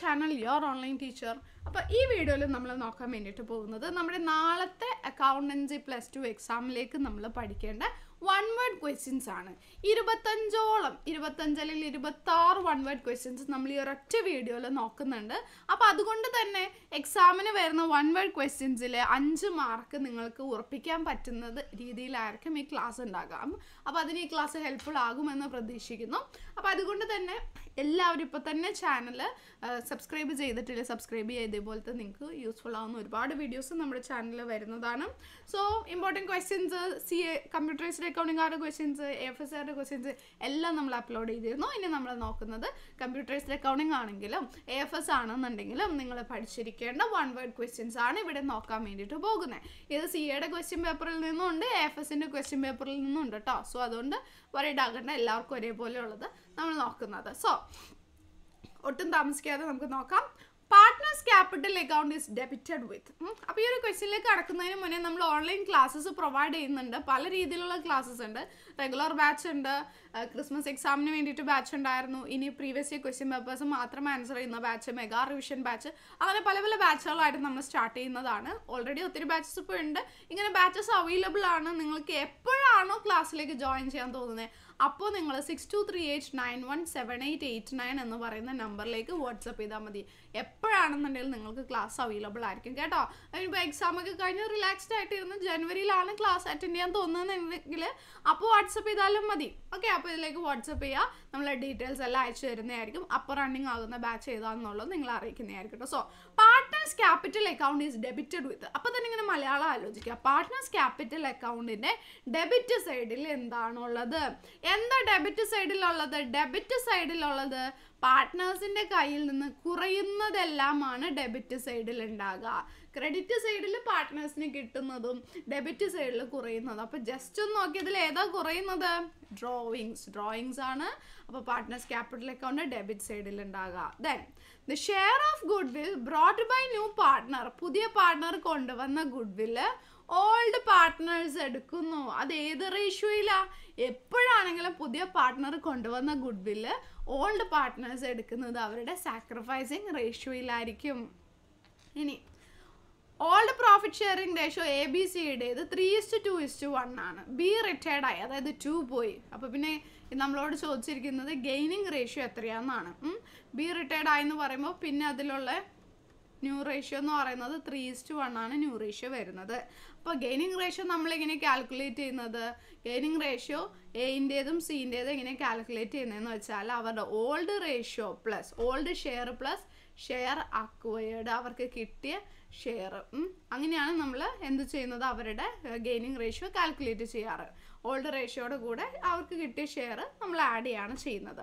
Channel your online teacher അപ്പോൾ ഈ വീഡിയോയിൽ നമ്മൾ നോക്കാൻ വേണ്ടിയിട്ട് പോകുന്നത് നമ്മുടെ നാളത്തെ അക്കൗണ്ടൻസി പ്ലസ് ടു എക്സാമിലേക്ക് നമ്മൾ പഠിക്കേണ്ട വൺ വേർഡ് ക്വസ്റ്റ്യൻസ് ആണ്. ഇരുപത്തഞ്ചോളം ഇരുപത്തഞ്ച് അല്ലെങ്കിൽ ഇരുപത്താറ് വൺ വേർഡ് ക്വസ്റ്റ്യൻസ് നമ്മൾ ഈ ഒരൊറ്റ വീഡിയോയിൽ നോക്കുന്നുണ്ട്. അപ്പോൾ അതുകൊണ്ട് തന്നെ എക്സാമിന് വരുന്ന വൺ വേർഡ് ക്വസ്റ്റ്യൻസിൽ അഞ്ച് മാർക്ക് നിങ്ങൾക്ക് ഉറപ്പിക്കാൻ പറ്റുന്നത് രീതിയിലായിരിക്കും ഈ ക്ലാസ് ഉണ്ടാകാം. അപ്പോൾ അതിന് ഈ ക്ലാസ് ഹെൽപ്ഫുൾ ആകുമെന്ന് പ്രതീക്ഷിക്കുന്നു. അപ്പോൾ അതുകൊണ്ട് തന്നെ എല്ലാവരും ഇപ്പോൾ തന്നെ ചാനൽ സബ്സ്ക്രൈബ് ചെയ്തിട്ടില്ല സബ്സ്ക്രൈബ് ചെയ്യുക ഇതേപോലത്തെ നിങ്ങൾക്ക് യൂസ്ഫുൾ ആവുന്ന ഒരുപാട് വീഡിയോസ് നമ്മുടെ ചാനലിൽ വരുന്നതാണ്. So important questions C A computerised അക്കൗണ്ടിങ്ങാരുടെ questions F S ആറിന്റെ ക്വസ്റ്റ്യൻസ് എല്ലാം നമ്മൾ അപ്ലോഡ് ചെയ്തിരുന്നു. ഇനി നമ്മൾ നോക്കുന്നത് കമ്പ്യൂട്ടറൈസ്ഡ് അക്കൗണ്ടിങ് ആണെങ്കിലും എ എഫ് എസ് ആണെന്നുണ്ടെങ്കിലും നിങ്ങൾ പഠിച്ചിരിക്കേണ്ട വൺ വേർഡ് ക്വസ്റ്റ്യൻസ് ആണ് ഇവിടെ നോക്കാൻ വേണ്ടിയിട്ട് പോകുന്നത് ഇത് സി എയുടെ ക്വസ്റ്റ്യൻ പേപ്പറിൽ നിന്നുണ്ട് എഫ് എസിന്റെ ക്വസ്റ്റ്യൻ പേപ്പറിൽ നിന്നുണ്ട് കേട്ടോ സോ അതുകൊണ്ട് വറീഡ് ആകേണ്ട എല്ലാവർക്കും ഒരേപോലെ ഉള്ളത് നമ്മൾ നോക്കുന്നത്. സോ ഒട്ടും താമസിക്കാതെ നമുക്ക് നോക്കാം. Partners capital account is debited with അപ്പോൾ ഈ ഒരു ക്വസ്റ്റ്യനിലേക്ക് കടക്കുന്നതിന് മുന്നേ നമ്മൾ ഓൺലൈൻ ക്ലാസ്സസ് പ്രൊവൈഡ് ചെയ്യുന്നുണ്ട്. പല രീതിയിലുള്ള ക്ലാസ്സസ് ഉണ്ട്. റെഗുലർ ബാച്ച് ഉണ്ട്. ക്രിസ്മസ് എക്സാമിന് വേണ്ടിയിട്ട് ബാച്ച് ഉണ്ടായിരുന്നു. ഇനി പ്രീവിയസ് ഇയർ ക്വസ്റ്റ്യൻ പേപ്പേഴ്സ് മാത്രം ആൻസർ ചെയ്യുന്ന ബാച്ച് മെഗാ റിവിഷൻ ബാച്ച് അങ്ങനെ പല പല ബാച്ചുകളായിട്ട് നമ്മൾ സ്റ്റാർട്ട് ചെയ്യുന്നതാണ്. ഓൾറെഡി ഒത്തിരി ബാച്ചസ് ഇപ്പോൾ ഉണ്ട്. ഇങ്ങനെ ബാച്ചസ് അവൈലബിൾ ആണ്. നിങ്ങൾക്ക് എപ്പോഴാണോ ക്ലാസ്സിലേക്ക് ജോയിൻ ചെയ്യാൻ തോന്നുന്നത് അപ്പോൾ നിങ്ങൾ six two three eight nine one seven eight eight nine എന്ന് പറയുന്ന നമ്പറിലേക്ക് വാട്സപ്പ് ചെയ്താൽ മതി. എപ്പോഴാണെന്നുണ്ടെങ്കിൽ നിങ്ങൾക്ക് ക്ലാസ് അവൈലബിൾ ആയിരിക്കും കേട്ടോ. ഇപ്പോൾ എക്സാം ഒക്കെ കഴിഞ്ഞ് റിലാക്സ്ഡ് ആയിട്ട് ഇരുന്ന് ജനുവരിയിലാണ് ക്ലാസ് അറ്റൻഡ് ചെയ്യാൻ തോന്നുന്നതെങ്കിൽ അപ്പോൾ വാട്സപ്പ് ചെയ്താലും മതി. ഓക്കെ അപ്പോൾ ഇതിലേക്ക് വാട്സപ്പ് ചെയ്യുക നമ്മളെ ഡീറ്റെയിൽസ് എല്ലാം അയച്ചു തരുന്നതായിരിക്കും. അപ്പോൾ റണ്ണിങ് ആകുന്ന ബാച്ച് ഏതാണെന്നുള്ളത് നിങ്ങൾ അറിയിക്കുന്നതായിരിക്കും കേട്ടോ. So partners capital account is debited with അപ്പോൾ തന്നെ ഇങ്ങനെ മലയാളം ആലോചിക്കുക പാർട്ട്നേഴ്സ് ക്യാപിറ്റൽ അക്കൗണ്ടിന്റെ ഡെബിറ്റ് സൈഡിൽ എന്താണുള്ളത്? എന്താ ഡെബിറ്റ് സൈഡിലുള്ളത് ഡെബിറ്റ് സൈഡിലുള്ളത് പാർട്ട്നേഴ്സിന്റെ കയ്യിൽ നിന്ന് കുറയുന്നതെല്ലാമാണ് ഡെബിറ്റ് സൈഡിൽ ഉണ്ടാകുക ക്രെഡിറ്റ് സൈഡിൽ പാർട്ട്നേഴ്സിന് കിട്ടുന്നതും ഡെബിറ്റ് സൈഡിൽ കുറയുന്നതും. അപ്പോൾ ജസ്റ്റ് ഒന്ന് നോക്കിയതിൽ ഏതാ കുറയുന്നത്? ഡ്രോയിങ്സ് ഡ്രോയിങ്സ് ആണ്. അപ്പോൾ പാർട്ട്നേഴ്സ് ക്യാപിറ്റൽ അക്കൗണ്ട് ഡെബിറ്റ് സൈഡിൽ ഉണ്ടാകുക then the share of goodwill brought by new partner പുതിയ പാർട്ട്ണർ കൊണ്ടുവന്ന ഗുഡ് വില്ല് ഓൾഡ് പാർട്ട്നേഴ്സ് എടുക്കുന്നു. അത് ഏത് റേഷ്യോയിലാ എപ്പോഴാണെങ്കിലും പുതിയ പാർട്ട്ണർ കൊണ്ടുവന്ന ഗുഡ് വില്ല് ഓൾഡ് പാർട്ട്നേഴ്സ് എടുക്കുന്നത് അവരുടെ സാക്രിഫൈസിങ് റേഷ്യോയിലായിരിക്കും ഇനി old profit sharing ratio A B സിയുടേത് three is to two is to one ആണ്. ബി റിട്ടയർഡ് ആയി. അതായത് ടു പോയി. അപ്പോൾ പിന്നെ നമ്മളോട് ചോദിച്ചിരിക്കുന്നത് ഗെയിനിങ് റേഷ്യോ എത്രയാണെന്നാണ് ബി റിട്ടയർഡ് ആയി എന്ന് പറയുമ്പോൾ പിന്നെ അതിലുള്ള ന്യൂ റേഷ്യോ എന്ന് പറയുന്നത് ത്രീ ഇസ്റ്റ് വൺ ആണ് ന്യൂ റേഷ്യോ വരുന്നത്. അപ്പോൾ ഗെയിനിങ് റേഷ്യോ നമ്മളിങ്ങനെ കാൽക്കുലേറ്റ് ചെയ്യുന്നത്? ഗെയിനിങ് റേഷ്യോ എയിന്റേതും സീന്റേതും എങ്ങനെ കാൽക്കുലേറ്റ് ചെയ്യുന്നതെന്ന് വെച്ചാൽ അവരുടെ old ratio plus old share plus share acquired അവർക്ക് കിട്ടിയ ഷെയർ അങ്ങനെയാണ് നമ്മൾ എന്ത് ചെയ്യുന്നത്? അവരുടെ ഗെയിനിങ് റേഷ്യോ കാൽക്കുലേറ്റ് ചെയ്യാറ്. ഓൾഡ് റേഷ്യോയുടെ കൂടെ അവർക്ക് കിട്ടിയ ഷെയർ നമ്മൾ ആഡ് ചെയ്യാണ് ചെയ്യുന്നത്.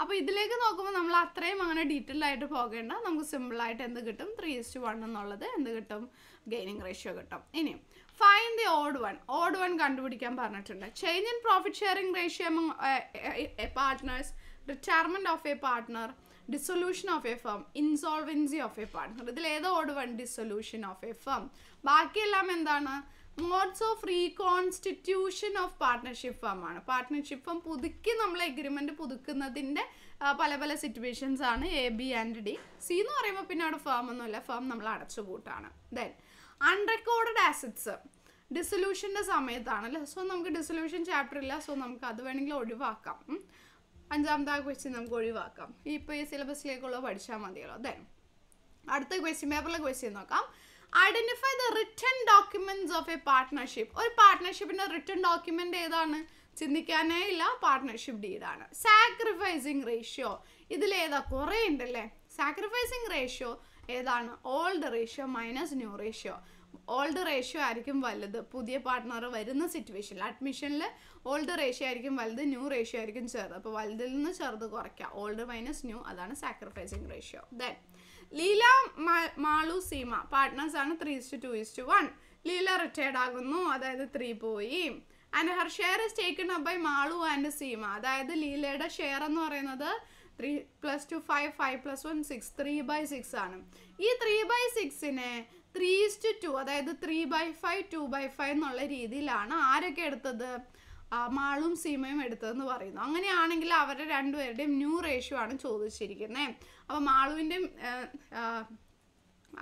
അപ്പോൾ ഇതിലേക്ക് നോക്കുമ്പോൾ നമ്മൾ അത്രയും അങ്ങനെ ഡീറ്റെയിൽ ആയിട്ട് പോകേണ്ട. നമുക്ക് സിമ്പിളായിട്ട് എന്ത് കിട്ടും? ത്രീ ഇസ്റ്റ് വൺ എന്നുള്ളത് എന്ത് കിട്ടും? ഗെയിനിങ് റേഷ്യോ കിട്ടും. ഇനിയും find the odd one odd one കണ്ടുപിടിക്കാൻ പറഞ്ഞിട്ടുണ്ട്. Change in profit sharing ratio partners retirement of a partner dissolution of a firm insolvency of a partner ഇതിൽ ഏതോ odd one dissolution of a firm ബാക്കിയെല്ലാം എന്താണ്? Modes of reconstitution of partnership firm ആണ്. Partnership firm പുതുക്കി നമ്മൾ agreement പുതുക്കുന്നതിന്റെ പല പല സിറ്റുവേഷൻസ് ആണ് A B and D C എന്ന് പറയുമ്പോൾ പിന്നെ അവിടെ ഫേം ഒന്നുമില്ല ഫേം നമ്മൾ അടച്ചുപൂട്ടാണ്. ദെൻ അൺറെക്കോർഡഡ് ആസറ്റ്സ് ഡിസൊല്യൂഷന്റെ സമയത്താണ് അല്ലേ? സോ നമുക്ക് ഡിസൊല്യൂഷൻ ചാപ്റ്റർ ഇല്ല. സോ നമുക്ക് അത് വേണമെങ്കിൽ ഒഴിവാക്കാം. അഞ്ചാമത്തെ ക്വസ്റ്റ്യൻ നമുക്ക് ഒഴിവാക്കാം. ഇപ്പോൾ ഈ സിലബസിലേക്കുള്ള പഠിച്ചാൽ മതിയല്ലോ. ദെൻ അടുത്ത ക്വസ്റ്റ്യൻ പേപ്പറിലെ ക്വസ്റ്റ്യൻ നോക്കാം. Identify the return documents of a partnership ഒരു പാർട്ട്ണർഷിപ്പിന്റെ റിട്ടേൺ ഡോക്യുമെന്റ് ഏതാണ്? ചിന്തിക്കാനേ ഇല്ല. പാർട്ട്ണർഷിപ്പ് ഡീഡാണ് സാക്രിഫൈസിങ് റേഷ്യോ ഇതിലേതാ കുറേ ഉണ്ടല്ലേ? സാക്രിഫൈസിങ് റേഷ്യോ ഏതാണ്? Old ratio minus new ratio old ratio ആയിരിക്കും വലുത്. പുതിയ പാർട്ട്ണർ വരുന്ന സിറ്റുവേഷനിൽ അഡ്മിഷനിൽ ഓൾഡ് റേഷ്യോ ആയിരിക്കും വലുത് ന്യൂ റേഷ്യോ ആയിരിക്കും ചെറുത്. അപ്പോൾ വലുതിൽ നിന്ന് ചെറുത് കുറയ്ക്കാം. ഓൾഡ് മൈനസ് ന്യൂ അതാണ് sacrificing ratio then Leela Malu Seema partners ആണ് three is to two is to one Leela retired ആകുന്നു അതായത് ത്രീ പോയി. And her share is taken up by Malu and Seema. അതായത് ലീലയുടെ ഷെയർ എന്ന് പറയുന്നത് three plus two five five plus one six three by six ആണ്. ഈ three by സിക്സിനെ ത്രീ ഇസ്റ്റ് ടു അതായത് three by five two by five എന്നുള്ള രീതിയിലാണ് ആരൊക്കെ എടുത്തത്? മാളും സീമയും എടുത്തതെന്ന് പറയുന്നു. അങ്ങനെയാണെങ്കിൽ അവരുടെ രണ്ടുപേരുടെയും ന്യൂ റേഷ്യോ ആണ് ചോദിച്ചിരിക്കുന്നത് അപ്പോൾ മാളുവിന്റെയും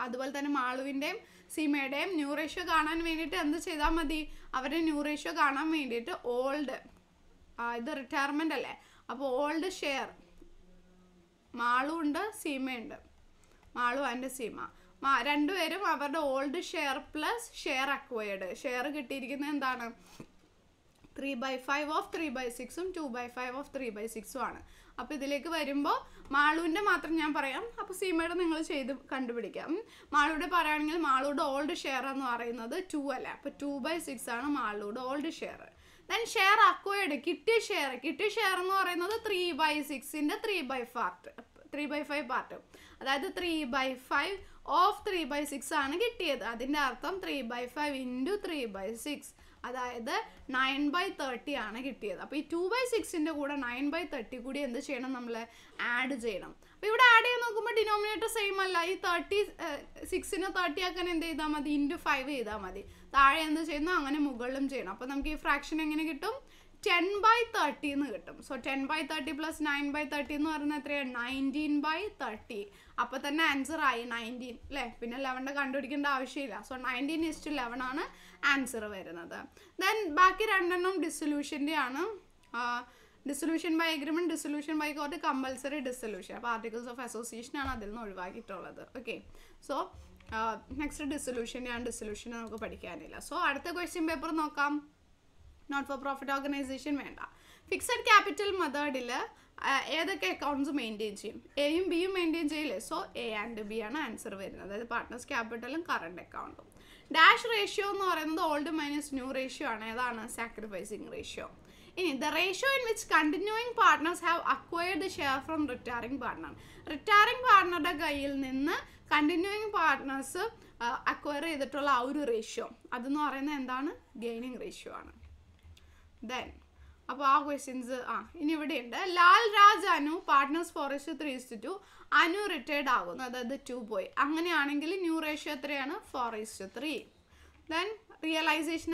അതുപോലെ തന്നെ മാളുവിന്റെയും സീമയുടെയും ന്യൂ റേഷ്യോ കാണാൻ വേണ്ടിയിട്ട് എന്ത് ചെയ്താൽ മതി? അവരുടെ ന്യൂ റേഷ്യോ കാണാൻ വേണ്ടിയിട്ട് ഓൾഡ് ഇത് റിട്ടയർമെന്റ് അല്ലേ? അപ്പോൾ ഓൾഡ് ഷെയർ മാളുണ്ട് സീമയുണ്ട്. മാളു ആൻഡ് സീമ. രണ്ടുപേരും അവരുടെ old share plus share acquired share കിട്ടിയിരിക്കുന്നത് എന്താണ്? Three by five of three by സിക്സും two by five of three by സിക്സും ആണ്. അപ്പോൾ ഇതിലേക്ക് വരുമ്പോൾ മാളുവിന്റെ മാത്രം ഞാൻ പറയാം. അപ്പോൾ സീമയുടെ നിങ്ങൾ ചെയ്ത് കണ്ടുപിടിക്കാം. മാളുടെ പറയുകയാണെങ്കിൽ മാളുടെ ഓൾഡ് ഷെയർ എന്ന് പറയുന്നത് ടു അല്ല? അപ്പോൾ ടു ബൈ സിക്സ് ആണ് മാളുടെ old share then share acquired കിട്ടിയ ഷെയർ കിട്ടിയ ഷെയർ എന്ന് പറയുന്നത് three by സിക്സിന്റെ three by part three by five part അതായത് three by five of three by six ആണ് കിട്ടിയത്. അതിന്റെ അർത്ഥം three by five into three by six അതായത് നയൻ ബൈ തേർട്ടി ആണ് കിട്ടിയത്. അപ്പോൾ ഈ ടു ബൈ സിക്സിന്റെ കൂടെ നയൻ ബൈ തേർട്ടി കൂടി എന്ത് ചെയ്യണം? നമ്മൾ ആഡ് ചെയ്യണം. അപ്പോൾ ഇവിടെ ആഡ് ചെയ്ത് നോക്കുമ്പോൾ ഡിനോമിനേറ്റർ സെയിം അല്ല. ഈ തേർട്ടി സിക്സിനെ തേർട്ടി ആക്കാൻ എന്ത് ചെയ്താൽ മതി? ഇന്റു ഫൈവ് ചെയ്താൽ മതി. താഴെ എന്ത് ചെയ്യുന്നു അങ്ങനെ മുകളിലും ചെയ്യണം. അപ്പോൾ നമുക്ക് ഈ ഫ്രാക്ഷൻ എങ്ങനെ കിട്ടും? ടെൻ ബൈ തേർട്ടി എന്ന് കിട്ടും. So ten by thirty plus nine by thirty എന്ന് പറയുന്നത് എത്രയാണ് നയന്റീൻ ബൈ തേർട്ടി അപ്പോൾ തന്നെ ആൻസർ ആയി. നയന്റീൻ അല്ലേ പിന്നെ ലെവന്റെ കണ്ടുപിടിക്കേണ്ട ആവശ്യമില്ല. So nineteen is to eleven ആണ് ആൻസർ വരുന്നത്. ദെൻ ബാക്കി രണ്ടെണ്ണം ഡിസൊല്യൂഷന്റെ ആണ് dissolution by agreement dissolution by court compulsory dissolution അപ്പോൾ ആർട്ടിക്കിൾസ് ഓഫ് അസോസിയേഷൻ ആണ് അതിൽ നിന്ന് ഒഴിവാക്കിയിട്ടുള്ളത്. ഓക്കെ സോ നെക്സ്റ്റ് ഡിസൊല്യൂഷൻ ആണ്. ഡിസൊല്യൂഷൻ നമുക്ക് പഠിക്കാനില്ല. സോ അടുത്ത ക്വസ്റ്റ്യൻ പേപ്പർ നോക്കാം. നോട്ട് ഫോർ പ്രോഫിറ്റ് ഓർഗനൈസേഷൻ വേണ്ട. ഫിക്സഡ് ക്യാപിറ്റൽ മെത്തേഡിൽ ഏതൊക്കെ അക്കൗണ്ട്സ് മെയിന്റെയിൻ ചെയ്യും? എയും ബിയും മെയിന്റെയിൻ ചെയ്യില്ലേ? സോ എ ആൻഡ് ബി ആണ് ആൻസർ വരുന്നത്. അതായത് പാർട്ട്നേഴ്സ് ക്യാപിറ്റലും കറണ്ട് അക്കൗണ്ടും ഡാഷ് റേഷ്യോ എന്ന് പറയുന്നത് ഓൾഡ് മൈനസ് ന്യൂ റേഷ്യോ ആണ്. ഏതാണ്? സാക്രിഫൈസിങ് റേഷ്യോ ഇനി the ratio in which continuing partners have acquired share from retiring partner retiring പാർട്ട്ണറുടെ കയ്യിൽ നിന്ന് കണ്ടിന്യൂയിങ് പാർട്ട്നേഴ്സ് അക്വയർ ചെയ്തിട്ടുള്ള ആ ഒരു റേഷ്യോ അതെന്ന് പറയുന്നത് എന്താണ്? ഗെയിനിങ് റേഷ്യോ ആണ്. ദെൻ അപ്പോൾ ആ ക്വസ്റ്റ്യൻസ് ആ ഇനി ഇവിടെ ഉണ്ട് Lal Raj Anu partners four is to three is to two Anu retired ആകുന്നു. അതായത് ടു പോയി. അങ്ങനെയാണെങ്കിൽ ന്യൂ റേഷ്യോ എത്രയാണ്? Four is to three then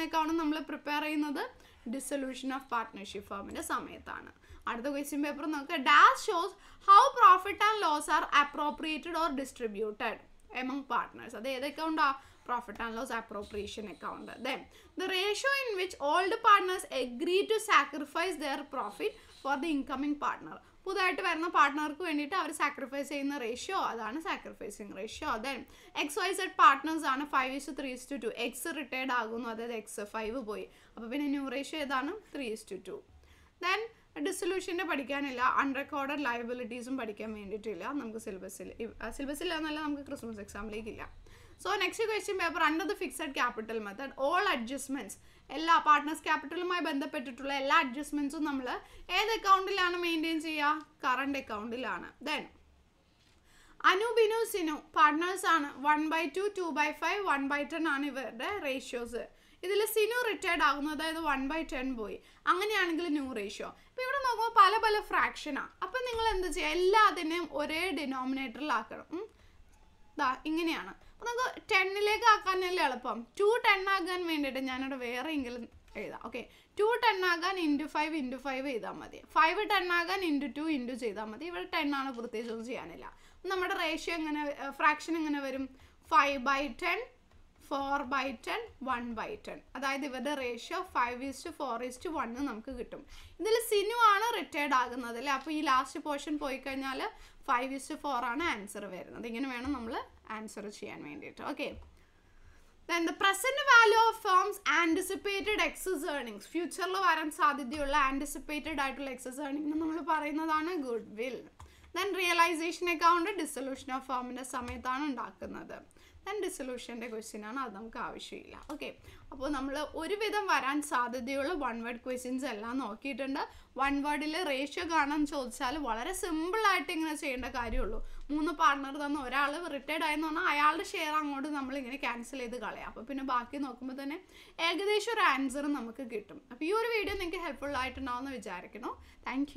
account നമ്മൾ പ്രിപ്പയർ ചെയ്യുന്നത്. ഡിസൊല്യൂഷൻ ഓഫ് പാർട്ട്ണർഷിപ്പ് ഫേമിന്റെ സമയത്താണ്. അടുത്ത ക്വസ്റ്റ്യൻ പേപ്പർ നോക്കുക dash shows how profit and loss are appropriated or distributed among partners അത് ഏത് അക്കൗണ്ടാ profit and loss appropriation account then the ratio in which old partners agree to sacrifice their profit for the incoming partner പുതുതായിട്ട് വരുന്ന പാർട്ട്ണർക്ക് വേണ്ടിയിട്ട് അവർ sacrifice ചെയ്യുന്ന ratio അതാണ് sacrificing ratio then X Y Z partners ആണ് five is three is two two X retired ആകുന്നു അതായത് എക്സ് ഫൈവ് പോയി. അപ്പോൾ പിന്നെ ന്യൂ റേഷ്യോ ഏതാണ്? Three is two two then ഡിസൊല്യൂഷന്റെ പഠിക്കാനില്ല അൺറെക്കോർഡഡ് ലയബിലിറ്റീസും പഠിക്കാൻ വേണ്ടിയിട്ടില്ല. നമുക്ക് സിലബസിൽ സിലബസിൽ എന്നല്ല നമുക്ക് Christmas എക്സാമിലേക്കില്ല so next question paper under the fixed capital method all adjustments എല്ലാ പാർട്ട്നേഴ്സ് ക്യാപിറ്റലുമായി ബന്ധപ്പെട്ടിട്ടുള്ള എല്ലാ അഡ്ജസ്റ്റ്മെന്റ്സും നമ്മൾ ഏത് അക്കൗണ്ടിലാണ് മെയിന്റെയിൻ ചെയ്യുക? കറണ്ട് അക്കൗണ്ടിലാണ് ദെൻ അനു ബിനു സിനു പാർട്ട്നേഴ്സ് ആണ്. One by two two by five one by ten ആണ് ഇവരുടെ റേഷ്യോസ് ഇതിൽ സിനു റിട്ടയർഡ് ആകുന്നത് അതായത് വൺ ബൈ ടെൻ പോയി. അങ്ങനെയാണെങ്കിൽ ന്യൂ റേഷ്യോ അപ്പോൾ ഇവിടെ നോക്കുമ്പോൾ പല പല ഫ്രാക്ഷനാണ് അപ്പം നിങ്ങൾ എന്ത് ചെയ്യുക? എല്ലാത്തിനെയും ഒരേ ഡിനോമിനേറ്ററിലാക്കണം ഇങ്ങനെയാണ്. അപ്പോൾ നമുക്ക് ടെന്നിലേക്ക് ആക്കാനല്ലേ എളുപ്പം. ടു ടെൻ ആകാൻ വേണ്ടിയിട്ട് ഞാനിവിടെ വേറെ എങ്കിലും എഴുതാം. ഓക്കെ ടു ടെൻ ആകാൻ ഇന്റു ഫൈവ് ഇന്റു ഫൈവ് ചെയ്താൽ മതി. ഫൈവ് ടെൻ ആകാൻ ഇന്റു ടു ഇന്റു ചെയ്താൽ മതി. ഇവിടെ ടെൻ ആണ് പ്രത്യേകിച്ച് ഒന്നും ചെയ്യാനില്ല. നമ്മുടെ റേഷ്യോ എങ്ങനെ ഫ്രാക്ഷൻ എങ്ങനെ വരും? Five by ten four by ten one by ten അതായത് ഇവരുടെ ratio five is to four is to one നമുക്ക് കിട്ടും. ഇതിൽ സിനു ആണ് റിട്ടയർഡ് ആകുന്നത് അല്ലേ? അപ്പോൾ ഈ ലാസ്റ്റ് പോർഷൻ പോയി കഴിഞ്ഞാൽ ഫൈവ് ഈസ്റ്റ് ഫോർ ആണ് ആൻസർ വരുന്നത്. ഇങ്ങനെ വേണം നമ്മൾ ആൻസർ ചെയ്യാൻ വേണ്ടിയിട്ട്. Okay then the present value of firms anticipated excess earnings ഫ്യൂച്ചറിൽ വരാൻ സാധ്യതയുള്ള ആന്റിസിപ്പേറ്റഡ് ആയിട്ടുള്ള എക്സസ് ഏർണിംഗ് നമ്മൾ പറയുന്നതാണ് goodwill then realisation account dissolution of ഫേമിന്റെ സമയത്താണ് ഉണ്ടാക്കുന്നത്. ദെൻ ഡിസൊല്യൂഷന്റെ ക്വസ്റ്റ്യനാണ് അത് നമുക്ക് ആവശ്യമില്ല. ഓക്കെ അപ്പോൾ നമ്മൾ ഒരുവിധം വരാൻ സാധ്യതയുള്ള വൺ വേർഡ് ക്വസ്റ്റ്യൻസ് എല്ലാം നോക്കിയിട്ടുണ്ട്. വൺ വേർഡിൽ റേഷ്യോ കാണാൻ ചോദിച്ചാൽ വളരെ സിമ്പിളായിട്ട് ഇങ്ങനെ ചെയ്യേണ്ട കാര്യമുള്ളൂ. മൂന്ന് പാർട്ണർ തന്ന ഒരാൾ റിട്ടയർഡ് ആയെന്ന് പറഞ്ഞാൽ അയാളുടെ ഷെയർ അങ്ങോട്ട് നമ്മൾ ഇങ്ങനെ ക്യാൻസൽ ചെയ്ത് കളയാം. അപ്പോൾ പിന്നെ ബാക്കി നോക്കുമ്പോൾ തന്നെ ഏകദേശം ഒരു ആൻസർ നമുക്ക് കിട്ടും. അപ്പോൾ ഈ ഒരു വീഡിയോ നിങ്ങൾക്ക് ഹെൽപ്ഫുൾ ആയിട്ടുണ്ടാവുമെന്ന് വിചാരിക്കണം താങ്ക്